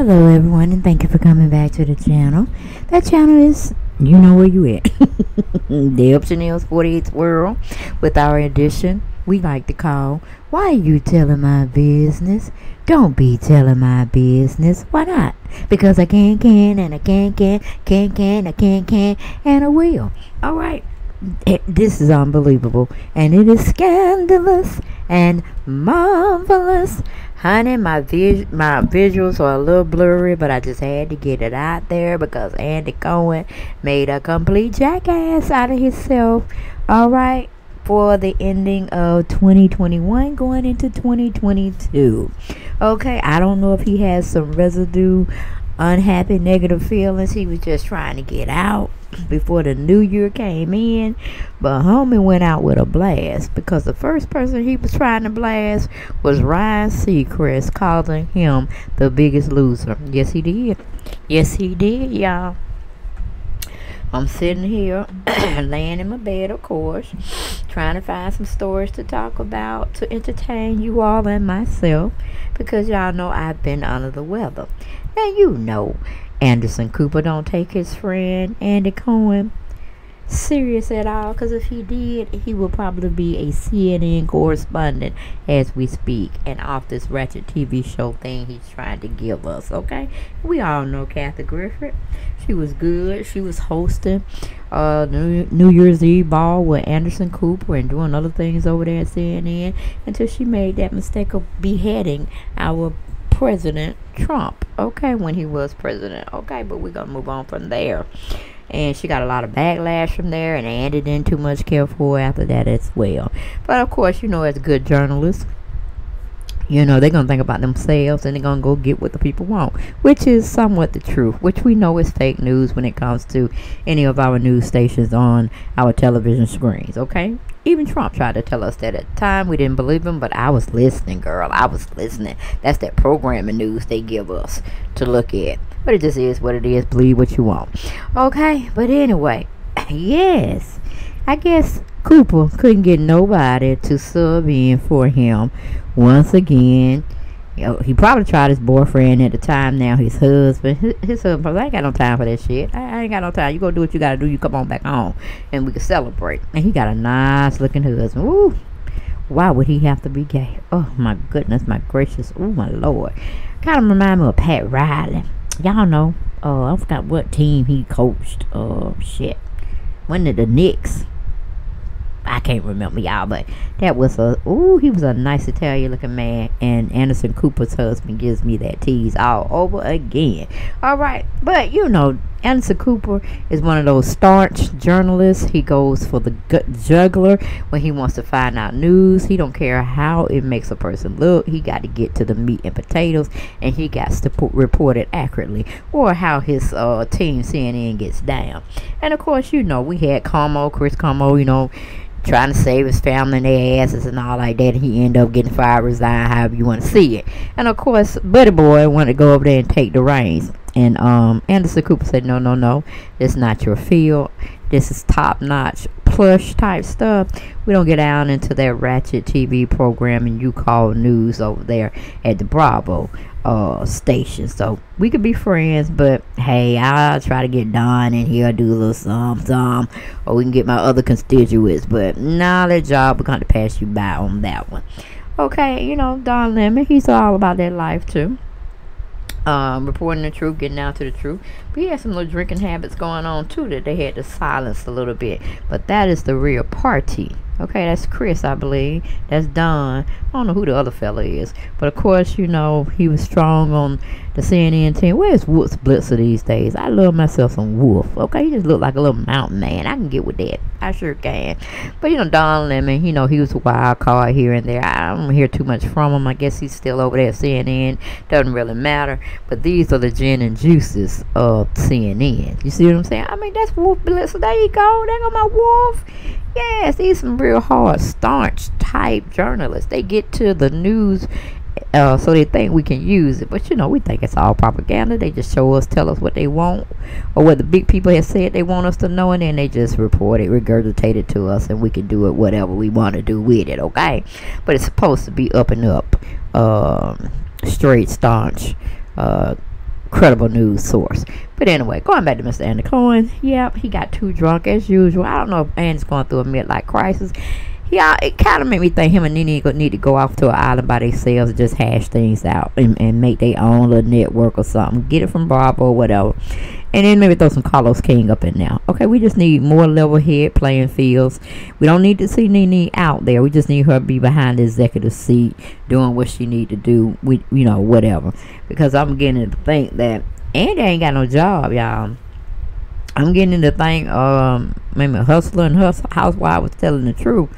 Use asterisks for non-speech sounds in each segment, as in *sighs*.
Hello everyone and thank you for coming back to the channel. That channel is, you know where you at. Deb Shanel's 48th World with our edition we like to call Why Are You Telling My Business? Don't be telling my business. Why not? Because I can can and I can can can can I can can and I will. Alright. Eh, this is unbelievable and it is scandalous and marvelous honey my vis- my visuals are a little blurry but i just had to get it out there because andy cohen made a complete jackass out of himself. All right for the ending of 2021 going into 2022 okay i don't know if he has some residue unhappy negative feelings he was just trying to get out before the new year came in. But homie went out with a blast because the first person he was trying to blast was Ryan Seacrest, calling him the biggest loser. Yes, he did. Yes, he did, y'all. I'm sitting here, *clears throat* laying in my bed, of course, trying to find some stories to talk about to entertain you all and myself because y'all know I've been under the weather. Now, you know, Anderson Cooper don't take his friend Andy Cohen serious at all because if he did he would probably be a cnn correspondent as we speak and off this ratchet tv show thing he's trying to give us okay? We all know kathy griffin. She was good. She was hosting uh new, new year's eve ball with anderson cooper and doing other things over there at cnn until she made that mistake of beheading our President Trump, okay, when he was president, okay, but we're gonna move on from there. And she got a lot of backlash from there, and Andy didn't too much care for after that as well. But of course, you know, as good journalists, you know, they're going to think about themselves and they're going to go get what the people want, which is somewhat the truth, which we know is fake news when it comes to any of our news stations on our television screens, okay? Even Trump tried to tell us that at the time we didn't believe him, but I was listening, girl. I was listening. That's that programming news they give us to look at. But it just is what it is. Believe what you want. Okay, but anyway, *laughs* yes. I guess Cooper couldn't get nobody to sub in for him once again. You know, he probably tried his boyfriend at the time. Now his husband, his, his husband I ain't got no time for that shit. I, I, ain't got no time. You go do what you gotta do. You come on back home, and we can celebrate. And he got a nice looking husband. Woo! Why would he have to be gay? Oh my goodness, my gracious. Oh my lord. Kind of remind me of Pat Riley. Y'all know. Uh, I forgot what team he coached. Uh, shit. When did the Knicks? I can't remember y'all, but that was a ooh, he was a nice Italian looking man, and Anderson Cooper's husband gives me that tease all over again. All right, but you know, Anderson Cooper is one of those staunch journalists. He goes for the juggler when he wants to find out news. He don't care how it makes a person look. He got to get to the meat and potatoes, and he got to report it accurately, or how his uh, team CNN gets down. And of course, you know, we had Cuomo, Chris Cuomo, you know trying to save his family and their asses and all like that. And he ended up getting fired, resign, however you want to see it. And of course, Buddy Boy wanted to go over there and take the reins. And um, Anderson Cooper said, no, no, no, it's not your field. This is top notch plush type stuff. We don't get down into that ratchet TV programming you call news over there at the Bravo uh station. So we could be friends, but hey, I'll try to get Don in here, do a little some some, or we can get my other constituents. But nah, that job we're gonna pass you by on that one. Okay, you know Don Lemon, he's all about that life too um, reporting the truth, getting out to the truth. But he had some little drinking habits going on too that they had to silence a little bit. But that is the real party. Okay, that's Chris, I believe. That's Don. I don't know who the other fella is. But of course, you know, he was strong on the CNN team. Where's Wolf Blitzer these days? I love myself some Wolf. Okay, he just looked like a little mountain man. I can get with that. I sure can. But you know, Don Lemon, you know, he was a wild card here and there. I don't hear too much from him. I guess he's still over there at CNN. Doesn't really matter. But these are the gin and juices of CNN. You see what I'm saying? I mean, that's Wolf Blitzer. There you go. There go my Wolf. Yes, these some real hard, staunch type journalists. They get to the news uh, so they think we can use it. But you know, we think it's all propaganda. They just show us, tell us what they want, or what the big people have said they want us to know, and then they just report it, regurgitate it to us, and we can do it whatever we want to do with it. Okay, but it's supposed to be up and up, um, straight, staunch, uh, credible news source. But anyway, going back to Mr. Andy Cohen, yep, he got too drunk as usual. I don't know if Andy's going through a midlife crisis. Yeah, it kind of made me think him and Nene need to go off to an island by themselves and just hash things out and, and make their own little network or something. Get it from Bravo or whatever. And then maybe throw some Carlos King up in there. Okay, we just need more level head playing fields. We don't need to see Nene out there. We just need her to be behind the executive seat doing what she need to do. We, you know, whatever. Because I'm beginning to think that Andy ain't got no job, y'all. I'm getting to think um maybe Hustler and Hus- Housewife was telling the truth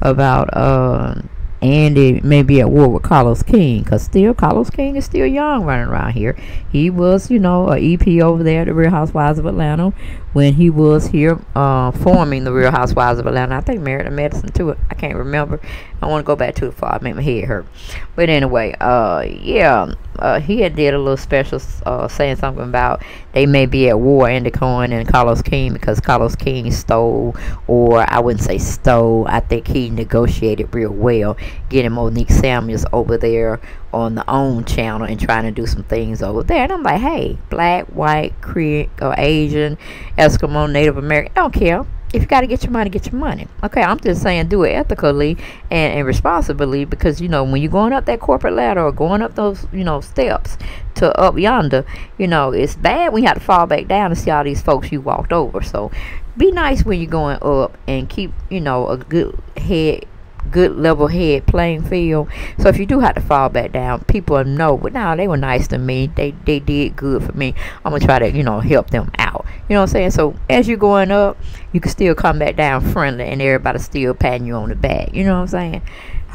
about uh Andy may be at war with Carlos King because still Carlos King is still young running around here. He was, you know, a EP over there at the Real Housewives of Atlanta when he was here uh, forming the Real Housewives of Atlanta. I think Married to Medicine too. I can't remember. I want to go back too far. I make my head hurt. But anyway, uh, yeah, uh, he had did a little special uh, saying something about they may be at war, Andy Cohen and Carlos King, because Carlos King stole, or I wouldn't say stole. I think he negotiated real well, getting Monique Samuels over there on the OWN channel and trying to do some things over there. And I'm like, hey, black, white, Creek, or Asian, Eskimo, Native American, I don't care. If you got to get your money, get your money. Okay, I'm just saying do it ethically and, and responsibly because, you know, when you're going up that corporate ladder or going up those, you know, steps to up yonder, you know, it's bad when you have to fall back down and see all these folks you walked over. So be nice when you're going up and keep, you know, a good head good level head playing field. So if you do have to fall back down, people know. But now they were nice to me. They they did good for me. I'm gonna try to you know help them out. You know what I'm saying? So as you're going up, you can still come back down friendly, and everybody still patting you on the back. You know what I'm saying?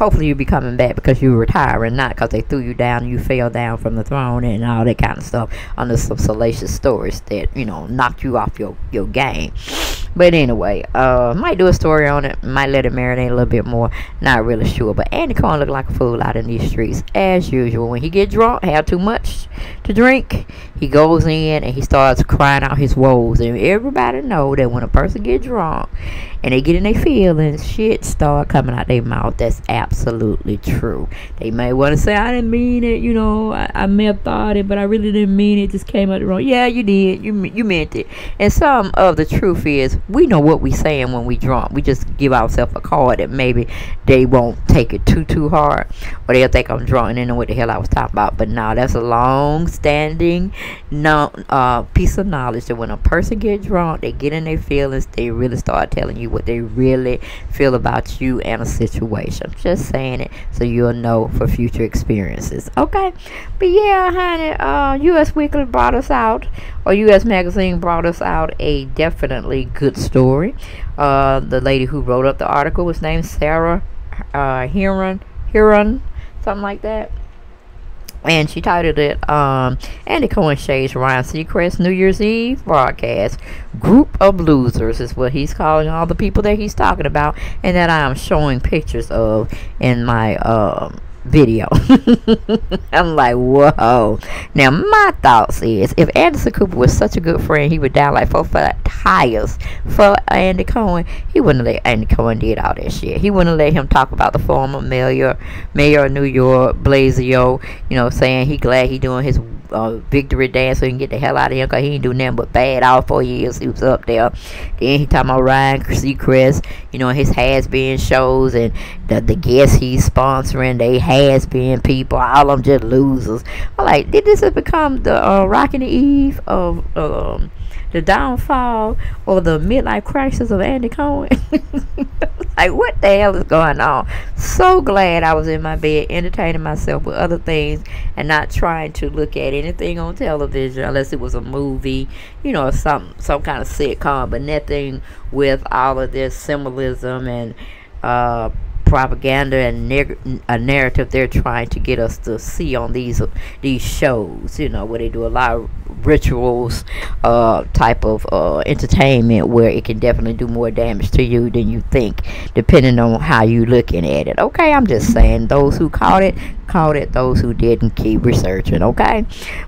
Hopefully you'll be coming back because you retire and not because they threw you down you fell down from the throne and all that kind of stuff under some salacious stories that you know knocked you off your your game. But anyway uh might do a story on it might let it marinate a little bit more not really sure. But andy cohen look like a fool out in these streets as usual. When he get drunk have too much to drink he goes in and he starts crying out his woes. And everybody know that when a person get drunk and they get in their feelings, shit start coming out their mouth. That's absolutely true. They may want to say, I didn't mean it, you know, I, I may have thought it, but I really didn't mean it. just came out wrong. Yeah, you did. You you meant it. And some of the truth is, we know what we're saying when we drunk. We just give ourselves a card that maybe they won't take it too too hard, or they'll think I'm drunk and they know what the hell I was talking about. But now that's a long standing no, uh, piece of knowledge that when a person get drunk, they get in their feelings, they really start telling you what they really feel about you and a situation. I'm Just saying it so you'll know for future experiences. Okay? But yeah, honey, uh, Us Weekly brought us out, or Us Magazine brought us out a definitely good story. Uh, the lady who wrote up the article was named Sarah uh, Hearon, Hearon, something like that and she titled it um, Andy Cohen shades Ryan Seacrest New Year's Eve broadcast. Group of losers is what he's calling all the people that he's talking about, and that I am showing pictures of in my um, video. *laughs* I'm like, whoa. Now, my thoughts is if Anderson Cooper was such a good friend, he would die like four flat tires for Andy Cohen. He wouldn't let Andy Cohen did all that shit. He wouldn't let him talk about the former mayor, mayor of New York, Blasio, you know, saying he glad he doing his uh, victory dance so he can get the hell out of here because he ain't do nothing but bad all four years he was up there. Then he talking about Ryan Seacrest, you know, his has been shows and the, the guests he's sponsoring, they has been people, all of them just losers. I'm like, did this have become the uh, rocking the eve of um, the downfall or the midlife crisis of Andy Cohen? *laughs* like, what the hell is going on? So glad I was in my bed entertaining myself with other things and not trying to look at anything on television unless it was a movie, you know, some some kind of sitcom, but nothing with all of this symbolism and uh, propaganda and a narrative they're trying to get us to see on these these shows you know where they do a lot of rituals uh, type of uh, entertainment where it can definitely do more damage to you than you think depending on how you looking at it. Okay i'm just saying those who caught it caught it. Those who didn't keep researching okay?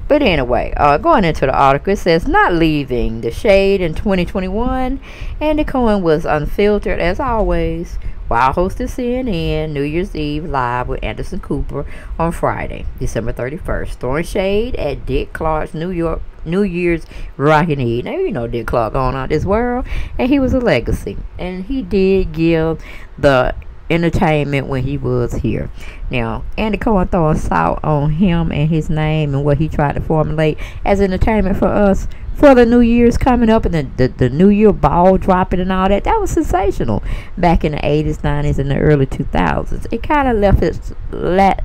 But anyway uh, going into the article it says not leaving the shade in 2021 andy cohen was unfiltered as always while hosting CNN New Year's Eve live with Anderson Cooper on Friday, December 31st, throwing shade at Dick Clark's New York New Year's Rockin' Eve. Now you know Dick Clark going on this world, and he was a legacy, and he did give the entertainment when he was here. Now, Andy Cohen throwing salt on him and his name and what he tried to formulate as entertainment for us for the New Year's coming up and the, the, the New Year ball dropping and all that. That was sensational back in the 80s, 90s, and the early 2000s. It kind of left its let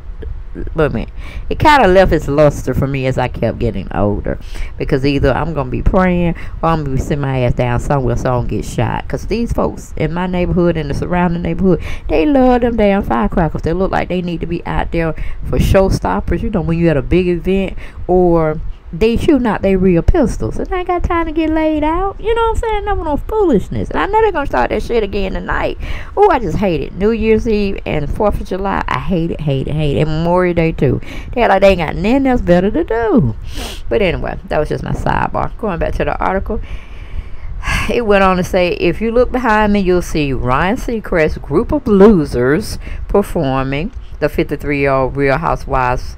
wait. It kind of left its luster for me as I kept getting older. Because either I'm going to be praying or I'm to be sitting my ass down somewhere so I don't get shot. Because these folks in my neighborhood and the surrounding neighborhood, they love them damn firecrackers. They look like they need to be out there for showstoppers. You know, when you at a big event or they shooting out their real pistols. And I got time to get laid out. You know what I'm saying? No no foolishness. And I know they're gonna start that shit again tonight. Oh, I just hate it. New Year's Eve and Fourth of July, I hate it, hate it, hate it. And Memorial Day too. They like they ain't got nothing else better to do. But anyway, that was just my sidebar. Going back to the article. *sighs* It went on to say, if you look behind me, you'll see Ryan Seacrest's group of losers performing the 53 year old Real Housewives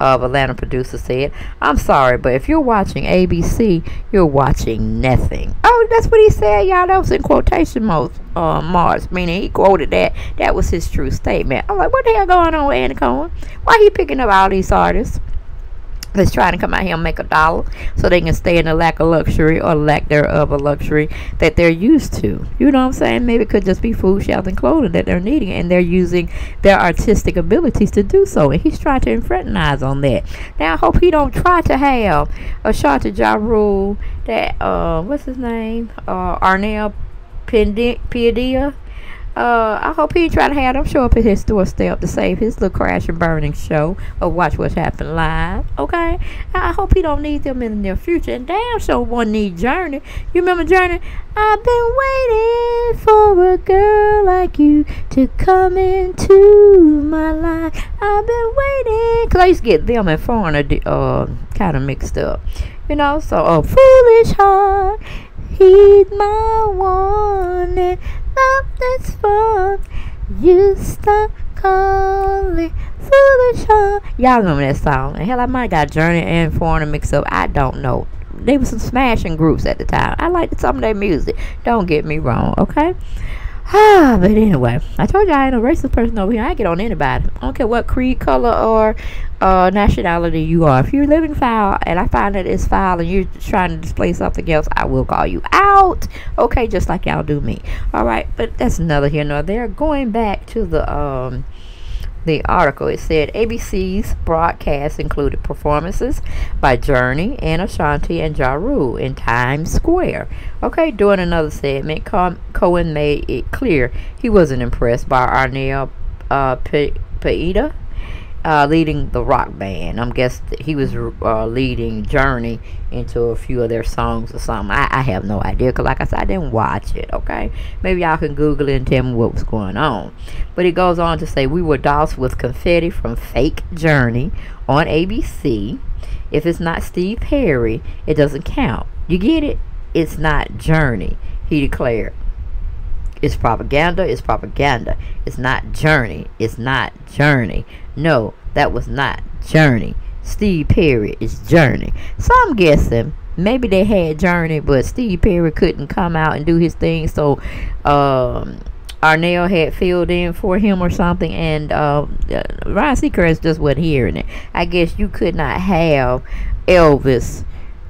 of Atlanta producer said, I'm sorry, but if you're watching ABC, you're watching nothing. Oh, that's what he said, y'all. That was in quotation marks, uh, meaning he quoted that. That was his true statement. I'm like, what the hell going on with Andy Cohen? Why he picking up all these artists? That's trying to come out here and make a dollar so they can stay in the lack of luxury or lack thereof a luxury that they're used to. You know what I'm saying? Maybe it could just be food, shelter, and clothing that they're needing, and they're using their artistic abilities to do so. And he's trying to fraternize on that. Now, I hope he don't try to have a shot to Ja Rule that, uh, what's his name? Uh, Arnel Padilla uh, I hope he try to have them show up at his doorstep to save his little crash and burning show or watch what's happening live. Okay, I hope he don't need them in the near future. And damn sure one need Journey. You remember Journey? I've been waiting for a girl like you to come into my life. I've been waiting cause I used to get them and Foreigner uh kind of mixed up. You know, so a foolish heart heed my warning that's fun. You stop calling foolish heart. Y'all remember that song? And hell, I might got Journey and Foreigner mixed up. I don't know. They were some smashing groups at the time. I liked some of their music. Don't get me wrong, okay? Ah, *sighs* but anyway, I told you I ain't a racist person over here. I get on anybody. I don't care what creed, color, or uh, nationality you are. If you're living foul and I find that it's foul and you're trying to display something else, I will call you out. Okay, just like y'all do me. All right, but that's another here nor there. Going back to the um the article. It said ABC's broadcast included performances by Journey and Ashanti and Ja Rule in Times Square. Okay, during another segment, Cohen made it clear he wasn't impressed by Arnel uh, Paida uh, leading the rock band. I'm guessing he was uh, leading Journey into a few of their songs or something. I, I have no idea because, like I said, I didn't watch it. Okay, maybe y'all can Google it and tell me what was going on. But it goes on to say we were doused with confetti from Fake Journey on ABC. If it's not Steve Perry, it doesn't count. You get it? It's not Journey. He declared. It's propaganda. It's propaganda. It's not Journey. It's not Journey. No, that was not Journey. Steve Perry is Journey. So I'm guessing maybe they had Journey, but Steve Perry couldn't come out and do his thing. So um, Arnel had filled in for him or something, and uh, Ryan Seacrest just wasn't hearing it. I guess you could not have Elvis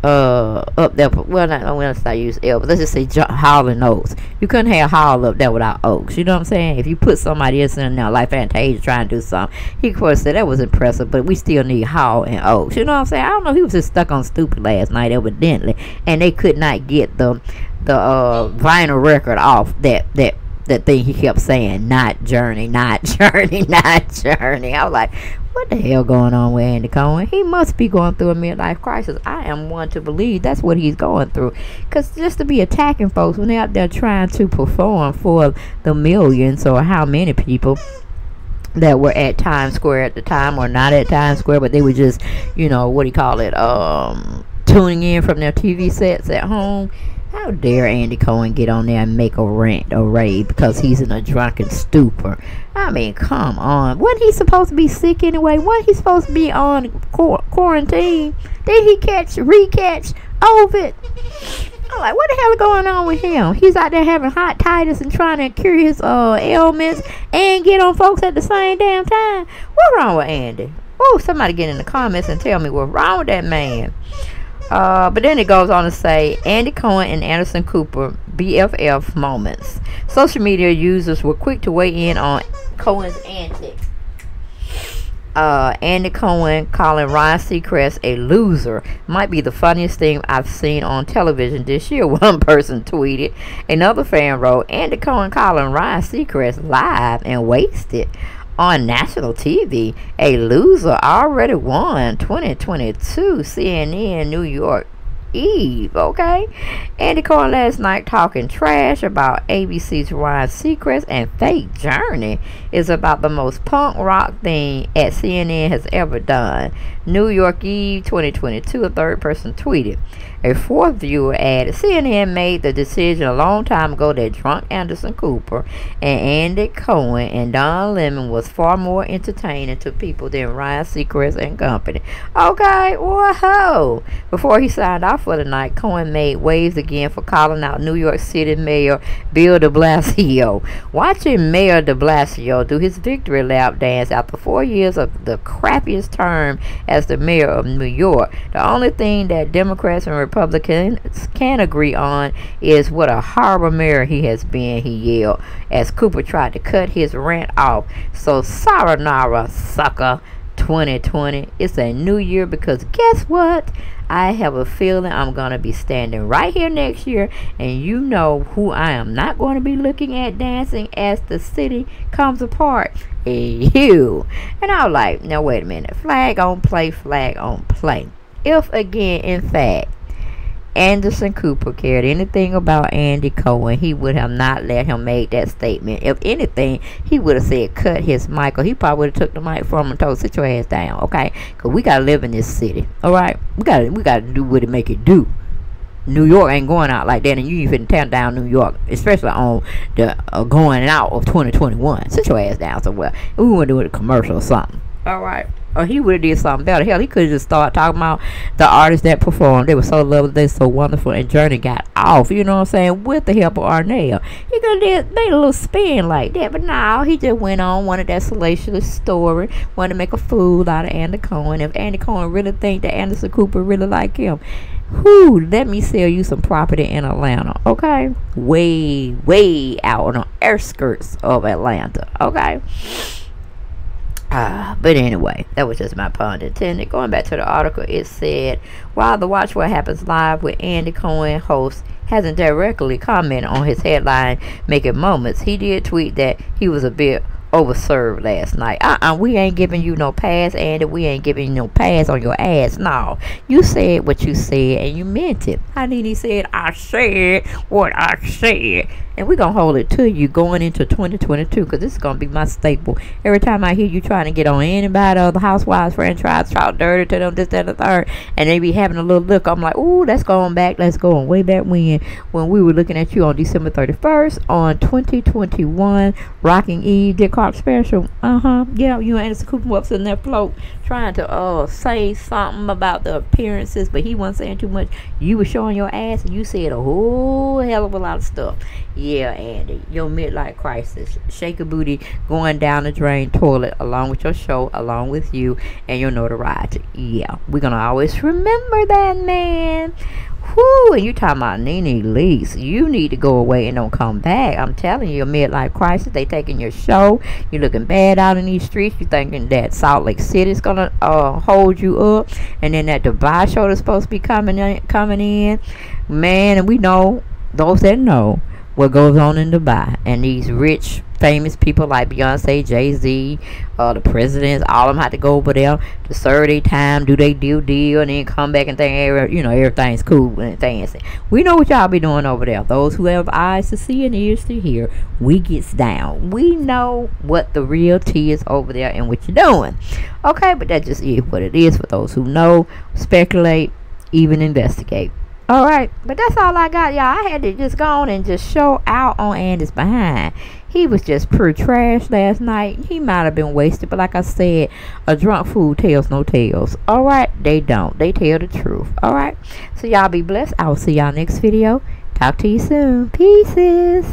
uh up there. Well not when I use L but let's just say and Oates you couldn't have Hall up there without Oates you know what I'm saying? If you put somebody else in there like Fantasia trying to do something he of course said that was impressive but we still need Hall and Oates you know what I'm saying? I don't know he was just stuck on stupid last night evidently and they could not get the the uh vinyl record off that that that thing he kept saying, not journey, not *laughs* journey, not journey. I was like, what the hell going on with Andy Cohen? He must be going through a midlife crisis. I am one to believe that's what he's going through. Because just to be attacking folks when they're out there trying to perform for the millions or how many people that were at Times Square at the time or not at Times Square, but they were just, you know, what do you call it, um, tuning in from their TV sets at home How dare Andy Cohen get on there and make a rant rave because he's in a drunken stupor? I mean, come on. Wasn't he supposed to be sick anyway? Wasn't he supposed to be on quarantine? Did he catch, recatch COVID? I'm like, what the hell is going on with him? He's out there having hot titus and trying to cure his uh, ailments and get on folks at the same damn time. What's wrong with Andy? Oh, somebody get in the comments and tell me what's wrong with that man. Uh, but then it goes on to say Andy Cohen and Anderson Cooper BFF moments. Social media users were quick to weigh in on Cohen's antics. Uh, Andy Cohen calling Ryan Seacrest a loser might be the funniest thing I've seen on television this year. *laughs* One person tweeted. Another fan wrote, Andy Cohen calling Ryan Seacrest live and wasted on national TV. A loser already won 2022 CNN New York Eve, okay? Andy Cohen last night talking trash about ABC's Ryan Seacrest and Fake Journey is about the most punk rock thing at CNN has ever done. New York Eve 2022, a third person tweeted. A fourth viewer added, CNN made the decision a long time ago that drunk Anderson Cooper and Andy Cohen and Don Lemon was far more entertaining to people than Ryan Seacrest and company. Okay, whoa. Before he signed off for the night, Cohen made waves again for calling out New York City Mayor Bill de Blasio. Watching Mayor de Blasio do his victory lap dance after four years of the crappiest term as the mayor of New York, the only thing that Democrats and Republicans can agree on is what a horrible mayor he has been, he yelled, as Cooper tried to cut his rant off. So, Saranara, sucker. 2020. It's a new year because guess what? I have a feeling I'm going to be standing right here next year, and you know who I am not going to be looking at dancing as the city comes apart. You. And I was like, now wait a minute. Flag on play, flag on play. If again, in fact, Anderson Cooper cared anything about Andy Cohen, he would have not let him make that statement. If anything, he would have said, cut his mic, or he probably would have took the mic from him and told, sit your ass down, okay? Because we got to live in this city, all right? We got we gotta do what it make it do. New York ain't going out like that, and you even tear down New York, especially on the uh, going out of 2021. Sit your ass down somewhere. We want to do a commercial or something. All right or he would have did something better. Hell, he could have just started talking about the artists that performed. They were so lovely, they so wonderful, and Journey got off. You know what I'm saying? With the help of Arnell, he could have made a little spin like that. But now he just went on wanted that salacious story, wanted to make a fool out of Andy Cohen. If Andy Cohen really think that Anderson Cooper really like him, whoo, let me sell you some property in Atlanta, okay? Way, way out on the outskirts of Atlanta, okay? Ah, but anyway, that was just my pun intended. Going back to the article, it said, while the Watch What Happens Live with Andy Cohen host hasn't directly commented on his headline making moments, he did tweet that he was a bit overserved last night. Uh-uh, we ain't giving you no pass, Andy. We ain't giving you no pass on your ass. No, you said what you said, and you meant it. I need he said, I said what I said. And we're going to hold it to you going into 2022 because this is going to be my staple. Every time I hear you trying to get on anybody of the Housewives franchise, talk dirty to them, this, that, and the third, and they be having a little look, I'm like, ooh, that's going back. Let's go way back when, when we were looking at you on December 31st on 2021 Rocking Eve Dick Special. Uh huh. Yeah, you and Anderson Cooper up in that float trying to uh say something about the appearances, but he wasn't saying too much. You were showing your ass and you said a whole hell of a lot of stuff. Yeah, Andy, your midlife crisis, shake a booty, going down the drain toilet, along with your show, along with you and your notoriety. Yeah, we're gonna always remember that, man. Whoo, and you talking about Nene Leakes. You need to go away and don't come back. I'm telling you, a midlife crisis. They taking your show. You're looking bad out in these streets. You thinking that Salt Lake City is gonna uh, hold you up, and then that Dubai show that's supposed to be coming in, coming in, man. And we know those that know what goes on in Dubai and these rich famous people like Beyonce, Jay Z, uh, the presidents, all of them have to go over there to serve their time, do their deal deal, and then come back and think, you know, everything's cool and fancy. We know what y'all be doing over there. Those who have eyes to see and ears to hear, we gets down. We know what the real tea is over there and what you're doing. Okay, but that just is what it is for those who know, speculate, even investigate. All right, but that's all I got, y'all. I had to just go on and just show out on Andy's behind. He was just pure trash last night. He might have been wasted, but like I said, a drunk fool tells no tales. All right, they don't. They tell the truth. All right, so y'all be blessed. I'll see y'all next video. Talk to you soon. Pieces.